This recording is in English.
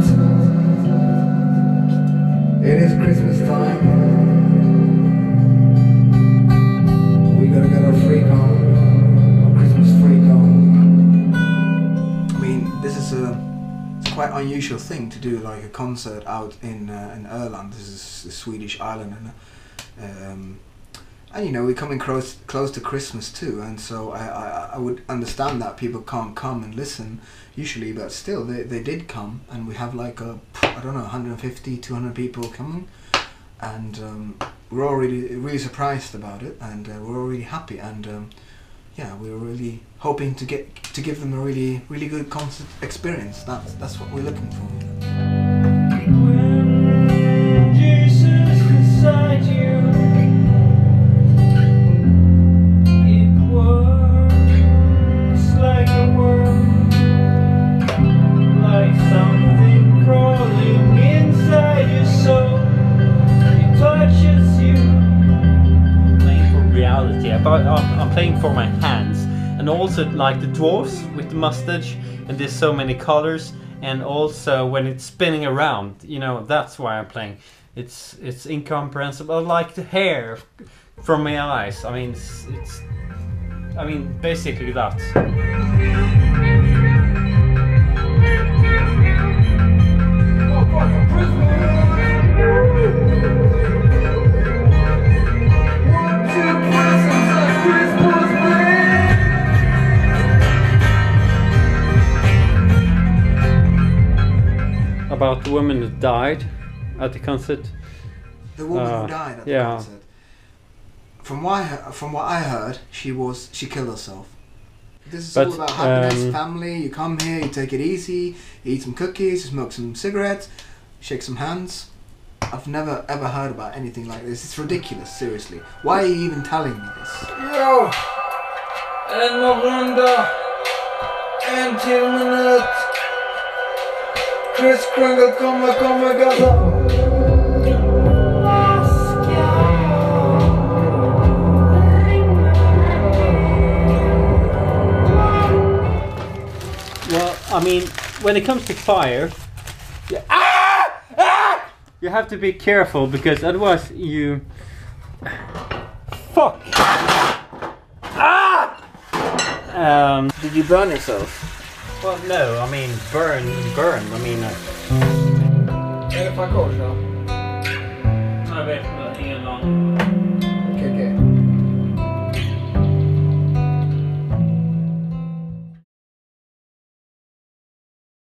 night. It is Christmas time. We gotta get our freak on, our Christmas freak on. I mean, this is a quite unusual thing to do, like a concert out in uh, in Öland. This is a Swedish island, and um, and you know we're coming close close to Christmas too, and so I, I I would understand that people can't come and listen usually, but still they they did come, and we have like a I don't know 150 200 people coming, and um, we're all really really surprised about it, and uh, we're all really happy, and. Um, yeah, we were really hoping to get to give them a really really good concert experience. That's that's what we're looking for. I- I'm playing for my hands, and also like the dwarfs with the mustache, and there's so many colors, and also when it's spinning around, you know, that's why I'm playing. It's it's incomprehensible. I like the hair from my eyes. I mean, it's, it's I mean, basically that. About the woman that died at the concert. The woman Uh, who died at the yeah. concert. From what I, from what I heard, she was she killed herself. This is But, all about happiness, um, family. You come here, you take it easy, you eat some cookies, you smoke some cigarettes, shake some hands. I've never ever heard about anything like this. It's ridiculous, seriously. Why are you even telling me this? Ja, en runda, en till minut. Chris Kringle kommer, kommer gasa. Well, I mean, when it comes to fire, you, ah! Ah! you have to be careful because otherwise you. Fuck! Ah! Um, Did you burn yourself? Well, no, I mean, burn, burn. I mean. Uh, Är det Fakosha? jag